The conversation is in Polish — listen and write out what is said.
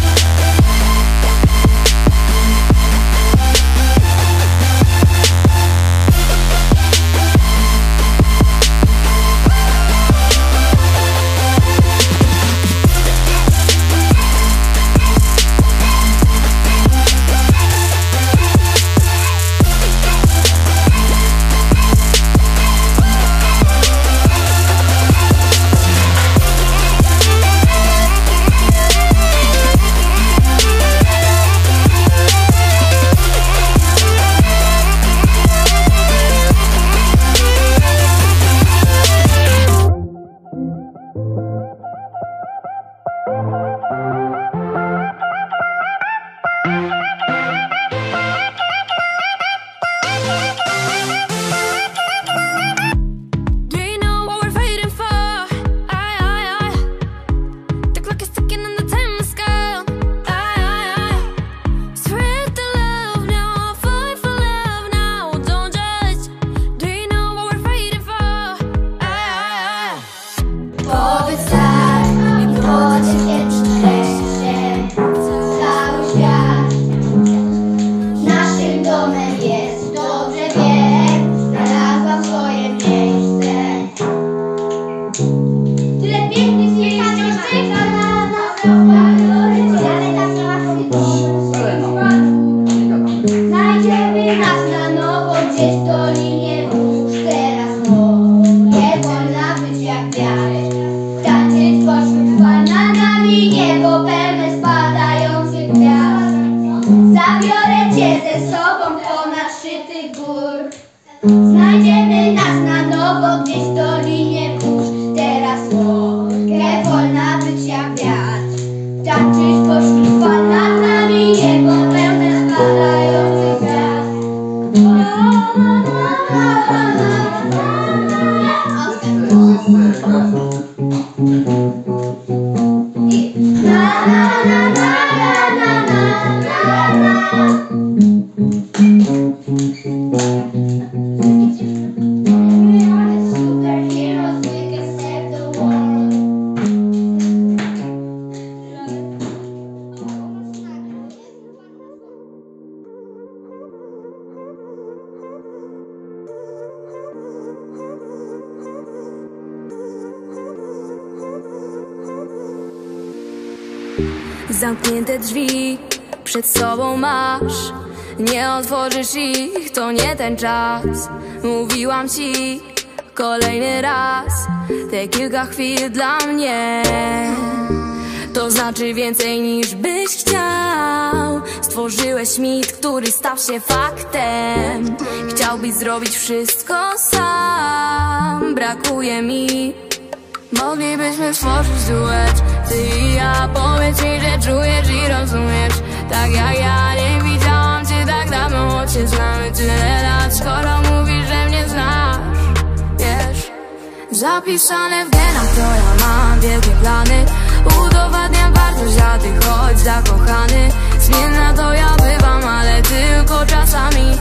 Yeah. Gór. Znajdziemy nas na nowo gdzieś Zamknięte drzwi przed sobą masz. Nie otworzysz ich, to nie ten czas. Mówiłam ci kolejny raz Te kilka chwil dla mnie. To znaczy więcej niż byś chciał. Stworzyłeś mit, który stał się faktem. Chciałbyś zrobić wszystko sam. Brakuje mi. Moglibyśmy stworzyć duet ty i ja. Powiedz mi, że czujesz i rozumiesz. Tak jak ja nie widziałam cię tak dawno Od się znamy tyle lat. Skoro mówisz, że mnie znasz Wiesz. Zapisane w genach to ja mam wielkie plany. Udowadniam wartość dla tych choć zakochany. Zmienna to ja bywam, ale tylko czasami.